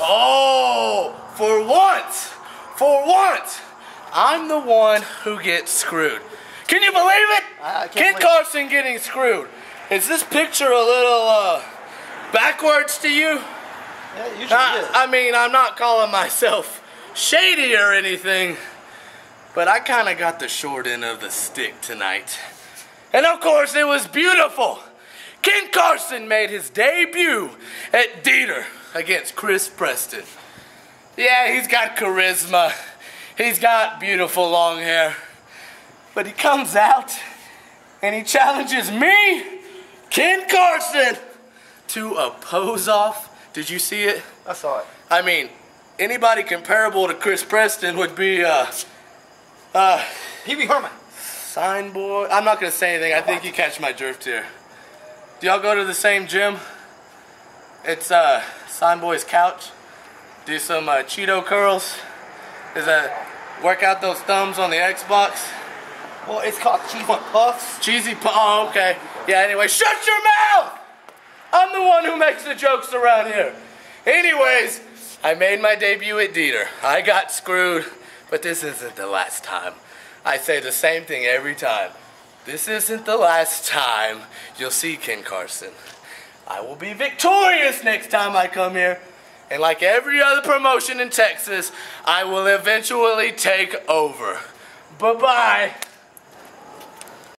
Oh, for once, for once, I'm the one who gets screwed. Can you believe it? I can't Kid believe- Carson getting screwed. Is this picture a little uh, backwards to you? Yeah, usually I, is. I mean, I'm not calling myself shady or anything, but I kind of got the short end of the stick tonight. And of course, it was beautiful. Ken Carson made his debut at Dieter against Chris Preston. Yeah, he's got charisma. He's got beautiful long hair. But he comes out and he challenges me, Ken Carson, to a pose off. Did you see it? I saw it. I mean, anybody comparable to Chris Preston would be uh, uh, Pee Wee Herman. sign boy. I'm not gonna say anything. I think you catch my drift here. Do y'all go to the same gym? It's uh, sign boy's couch. Do some uh, Cheeto curls. Is that work out those thumbs on the Xbox? Well, it's called Cheesy Puffs. Cheesy. pu- Oh, okay. Yeah. Anyway, shut your mouth. I'm the one who makes the jokes around here. Anyways, I made my debut at Dieter. I got screwed, but this isn't the last time. I say the same thing every time. This isn't the last time you'll see Ken Carson. I will be victorious next time I come here. And like every other promotion in Texas, I will eventually take over. Bye bye.